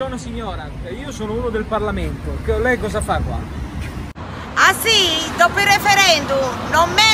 Buongiorno signora, io sono uno del Parlamento, lei cosa fa qua? Ah sì, dopo il referendum? Non me